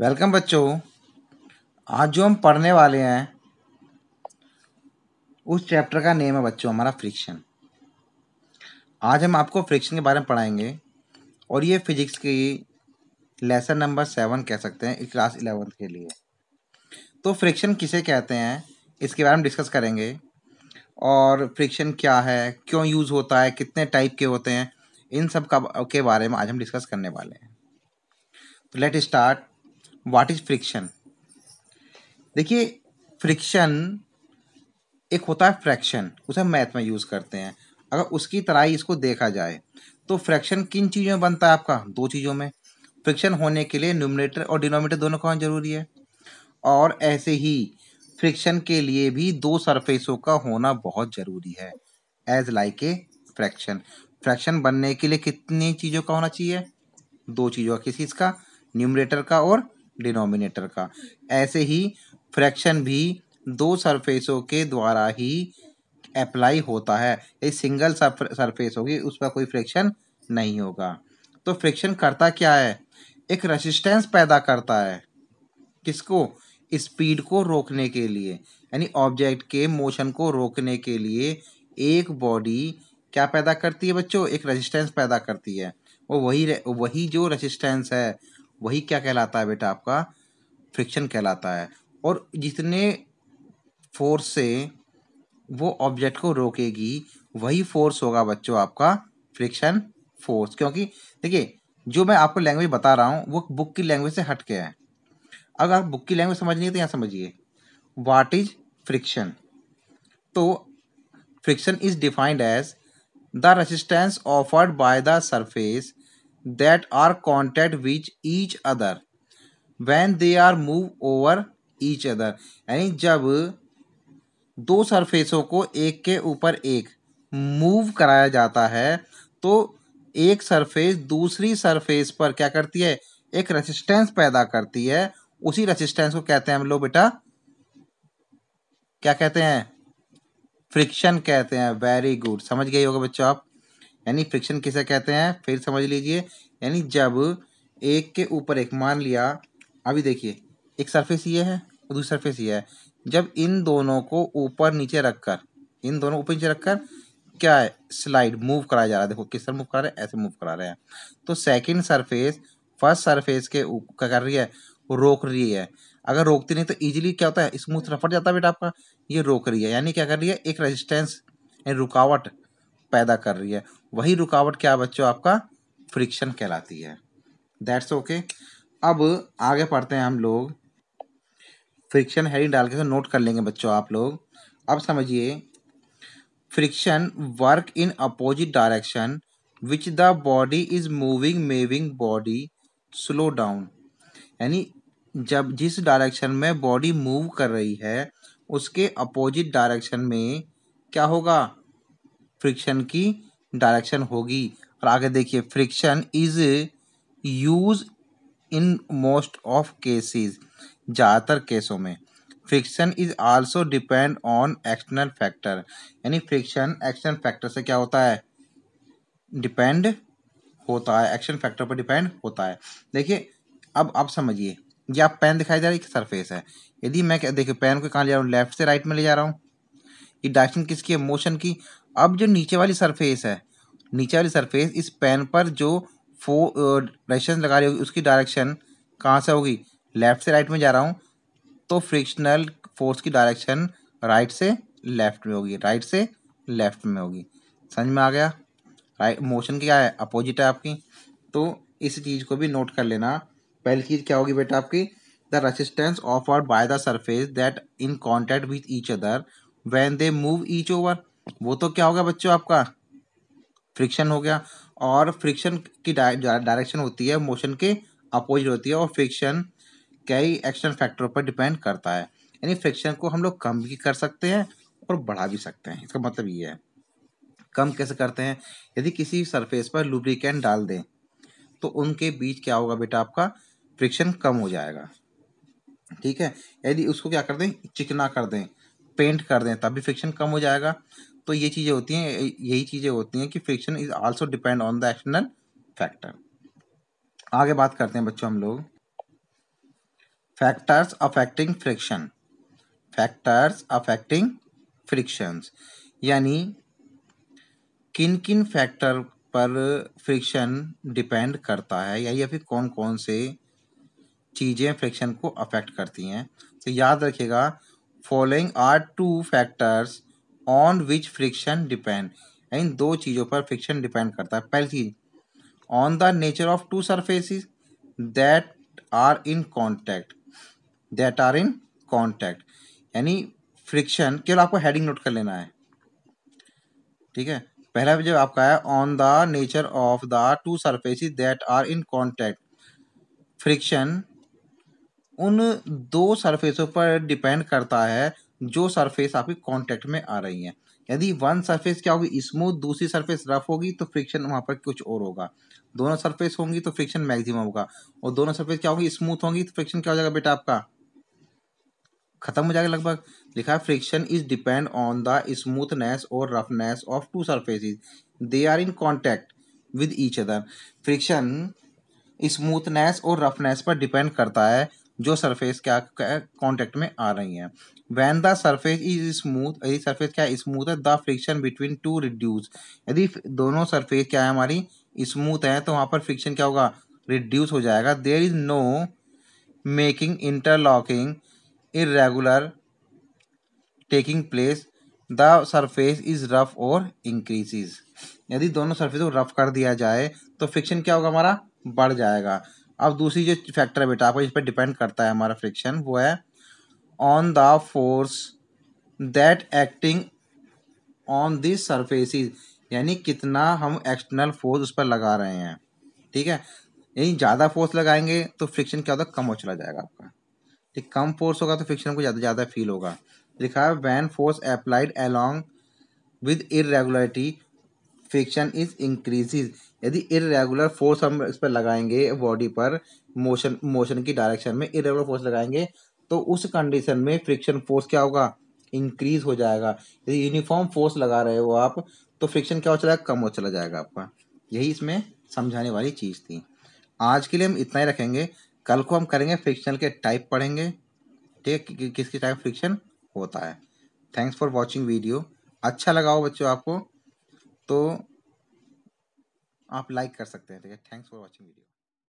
Welcome बच्चों। आज जो हम पढ़ने वाले हैं, उस चैप्टर का नेम है बच्चों हमारा फ्रिक्शन। आज हम आपको फ्रिक्शन के बारे में पढ़ाएँगे और ये फिजिक्स की लेसन नंबर सेवन कह सकते हैं क्लास इलेवेंथ के लिए। तो फ्रिक्शन किसे कहते हैं, इसके बारे में डिस्कस करेंगे। और फ्रिक्शन क्या है, क्यों यूज़ होता है, कितने टाइप के होते हैं, इन सब का, के बारे में आज हम डिस्कस करने वाले हैं। तो let start. What is friction देखिए फ्रिक्शन एक होता है फ्रैक्शन उसे हम मैथ में यूज़ करते हैं। अगर उसकी तरह ही इसको देखा जाए तो फ्रैक्शन किन चीज़ों में बनता है आपका? दो चीज़ों में। फ्रिक्शन होने के लिए न्यूमिनेटर और डिनोमिनेटर दोनों का होना ज़रूरी है। और ऐसे ही फ्रिक्शन के लिए भी दो सरफेसों का होना बहुत ज़रूरी है as like a fraction fraction बनने के लिए कितनी चीज़ों का होना चाहिए? दो चीज़ों का, किसी इसका न्यूमरेटर का और डिनोमिनेटर का। ऐसे ही फ्रैक्शन भी दो सरफेसों के द्वारा ही अप्लाई होता है। ये सिंगल सरफेस होगी उस पर कोई फ्रिक्शन नहीं होगा। तो फ्रिक्शन करता क्या है? एक रेसिस्टेंस पैदा करता है किसको? स्पीड को रोकने के लिए, यानी ऑब्जेक्ट के मोशन को रोकने के लिए एक बॉडी क्या पैदा करती है बच्चों? एक रेजिस्टेंस पैदा करती है। वो वही वही जो रेजिस्टेंस है वही क्या कहलाता है बेटा आपका? फ्रिक्शन कहलाता है। और जितने फोर्स से वो ऑब्जेक्ट को रोकेगी, वही फोर्स होगा बच्चों आपका फ्रिक्शन फोर्स क्योंकि देखिए, जो मैं आपको लैंग्वेज बता रहा हूँ, वो बुक की लैंग्वेज से हट के है। अगर आप बुक की लैंग्वेज समझनी है तो यहाँ समझिए। वाट इज़ फ्रिक्शन तो friction is defined as the resistance offered by the surface that are contact with each other when they are move over each other. यानी जब दो सरफेसों को एक के ऊपर एक मूव कराया जाता है तो एक सरफेस दूसरी सरफेस पर क्या करती है? एक रेसिस्टेंस पैदा करती है। उसी रेसिस्टेंस को कहते हैं हम लोग बेटा, क्या कहते हैं? फ्रिक्शन कहते हैं। वेरी गुड समझ गए होगा बच्चों आप? यानी फ्रिक्शन किसे कहते हैं? फिर समझ लीजिए, यानी जब एक के ऊपर एक, मान लिया, अभी देखिए, एक सरफेस ये है और दूसरी सरफेस ये है। जब इन दोनों को ऊपर नीचे रखकर, इन दोनों ऊपर नीचे रखकर, क्या है? स्लाइड मूव कराया जा रहा है। देखो, किस तरह मूव करा रहे हैं? ऐसे मूव करा रहे हैं। तो सेकंड सरफेस फ़र्स्ट सरफेस के क्या कर रही है? रोक रही है। अगर रोकती नहीं तो इजीली क्या होता है? स्मूथ रफट जाता है बेटा आपका। ये रोक रही है। यानी क्या कर रही है? एक रेजिस्टेंस रुकावट पैदा कर रही है। वही रुकावट क्या बच्चों आपका फ्रिक्शन कहलाती है। That's okay okay. अब आगे पढ़ते हैं हम लोग। फ्रिक्शन हेडिंग डाल के नोट कर लेंगे बच्चों आप लोग। अब समझिए। Friction work in opposite direction which the body is moving moving body slow down यानी जब जिस डायरेक्शन में बॉडी मूव कर रही है, उसके अपोजिट डायरेक्शन में क्या होगा? फ्रिक्शन की डायरेक्शन होगी। और आगे देखिए friction is use in most of cases ज़्यादातर केसों में। Friction is also depend on external factor यानी फ्रिक्शन एक्सटर्नल फैक्टर से क्या होता है? डिपेंड होता है। एक्शन फैक्टर पर डिपेंड होता है। देखिए, अब आप समझिए। ये आप पेन दिखाई दे रहा है सरफेस है। यदि मैं देखिए पेन को कहाँ ले जा रहा हूँ? लेफ़्ट से राइट में ले जा रहा हूँ। ये डायरेक्शन किसकी है? मोशन की। अब जो नीचे वाली सरफेस है, नीचे वाली सरफेस इस पेन पर जो फो डायरेक्शन लगा रही होगी, उसकी डायरेक्शन कहाँ से होगी? लेफ़्ट से राइट में जा रहा हूँ तो फ्रिक्शनल फोर्स की डायरेक्शन राइट से लेफ़्ट में होगी राइट से लेफ़्ट में होगी। समझ में आ गया? राइट मोशन क्या है? अपोजिट है आपकी। तो इस चीज़ को भी नोट कर लेना। पहली चीज़ क्या होगी बेटा आपकी? The resistance offered by the surface that in contact with each other when they move each over वो तो क्या हो गया बच्चों आपका? फ्रिक्शन हो गया। और फ्रिक्शन की डायरेक्शन होती है मोशन के अपोजिट होती है और फ्रिक्शन कई एक्शन फैक्टरों पर डिपेंड करता है। यानी फ्रिक्शन को हम लोग कम भी कर सकते हैं और बढ़ा भी सकते हैं। इसका मतलब ये है। कम कैसे करते हैं? यदि किसी सरफेस पर लुब्रिकेंट डाल दें तो उनके बीच क्या होगा बेटा आपका? फ्रिक्शन कम हो जाएगा। ठीक है? यदि उसको क्या कर दें? चिकना कर दें। पेंट कर दें तब भी फ्रिक्शन कम हो जाएगा। तो ये चीज़ें होती हैं, यही चीज़ें होती हैं कि friction is also depend on the external factor आगे बात करते हैं बच्चों हम लोग। Factors affecting friction factors affecting frictions यानी किन किन फैक्टर पर फ्रिक्शन डिपेंड करता है, या या फिर कौन कौन से चीज़ें फ्रिक्शन को अफेक्ट करती हैं। तो याद रखिएगा following are two factors on which friction depend इन दो चीज़ों पर फ्रिक्शन डिपेंड करता है। पहली चीज़ on the nature of two surfaces that are in contact that are in contact यानी फ्रिक्शन केवल आपको हेडिंग नोट कर लेना है। ठीक है? पहला जो आपका है on the nature of the two surfaces that are in contact friction उन दो सरफेसों पर डिपेंड करता है, जो सरफेस आपकी कांटेक्ट में आ रही हैं। यदि वन सरफेस क्या होगी स्मूथ दूसरी सरफेस रफ होगी तो फ्रिक्शन वहाँ पर कुछ और होगा। दोनों सरफेस होंगी तो फ्रिक्शन मैक्सिमम होगा। और दोनों सरफेस क्या होगी स्मूथ होंगी तो फ्रिक्शन क्या हो जाएगा बेटा आपका? खत्म हो जाएगा लगभग। लिखा है friction is depend on the smoothness और roughness of two surfaces they are in contact with each other friction smoothness और रफनेस पर डिपेंड करता है। जो सरफेस क्या कॉन्टेक्ट में आ रही हैं। When the surface is smooth यदि सरफेस क्या स्मूथ है the friction between two reduce यदि दोनों सरफेस क्या है हमारी स्मूथ है तो वहाँ पर फ्रिक्शन क्या होगा? रिड्यूस हो जाएगा। There is no making interlocking irregular taking place the surface is rough और इंक्रीजेज यदि दोनों सरफेस को रफ कर दिया जाए तो फ्रिक्शन क्या होगा हमारा? बढ़ जाएगा। अब दूसरी जो फैक्टर है बेटा, आपको इस पर डिपेंड करता है हमारा फ्रिक्शन वो है on the force that acting on this surfaces यानी कितना हम एक्सटर्नल फोर्स उस पर लगा रहे हैं, ठीक है? यही ज़्यादा फोर्स लगाएँगे तो फ्रिक्शन क्या होता है कम हो चला जाएगा आपका, ठीक? कम फोर्स होगा तो फ्रिक्शन को ज़्यादा ज़्यादा फील होगा, लिखा है when force applied along with irregularity friction is increases यदि इरेगुलर फोर्स हम इस पर लगाएँगे बॉडी पर मोशन मोशन की डायरेक्शन में इरेगुलर फोर्स लगाएँगे तो उस कंडीशन में फ्रिक्शन फोर्स क्या होगा? इंक्रीज हो जाएगा। यदि यूनिफॉर्म फोर्स लगा रहे हो आप तो फ्रिक्शन क्या हो चला, कम हो चला जाएगा आपका। यही इसमें समझाने वाली चीज़ थी। आज के लिए हम इतना ही रखेंगे। कल को हम करेंगे फ्रिक्शनल के टाइप पढ़ेंगे। ठीक है? किस किस टाइप फ्रिक्शन होता है। थैंक्स फॉर वॉचिंग वीडियो अच्छा लगा हो बच्चों आपको तो आप लाइक कर सकते हैं। ठीक है? Thanks for watching video